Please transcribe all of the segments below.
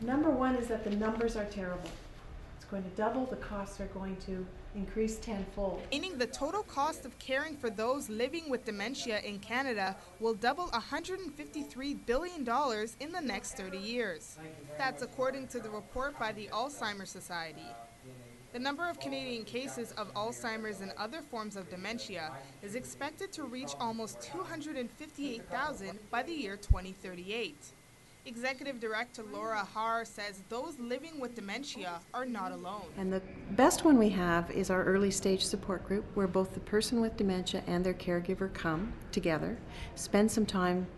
Number one is that the numbers are terrible. It's going to double, the costs are going to increase tenfold. Meaning the total cost of caring for those living with dementia in Canada will double $153 billion in the next 30 years. That's according to the report by the Alzheimer's Society. The number of Canadian cases of Alzheimer's and other forms of dementia is expected to reach almost 258,000 by the year 2038. Executive Director Laura Har says those living with dementia are not alone. And the best one we have is our early stage support group, where both the person with dementia and their caregiver come together, spend some time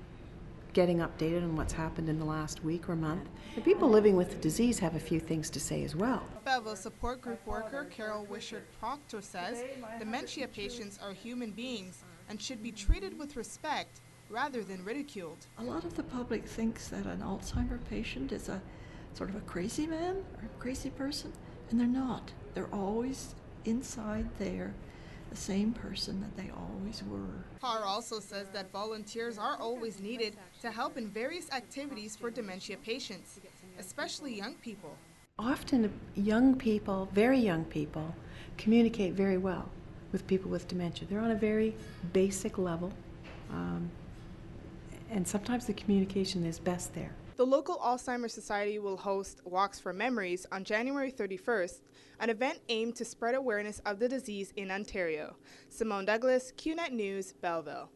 getting updated on what's happened in the last week or month. The people living with the disease have a few things to say as well. Belleville support group worker Carol Wishart Proctor says dementia patients are human beings and should be treated with respect rather than ridiculed. A lot of the public thinks that an Alzheimer patient is a sort of a crazy man or a crazy person, and they're not. They're always inside there, the same person that they always were. Har also says that volunteers are always needed to help in various activities for dementia patients, especially young people. Often, young people, very young people, communicate very well with people with dementia. They're on a very basic level. Um, and sometimes the communication is best there. The local Alzheimer's Society will host Walks for Memories on January 31st, an event aimed to spread awareness of the disease in Ontario. Simone Douglas, QNet News, Belleville.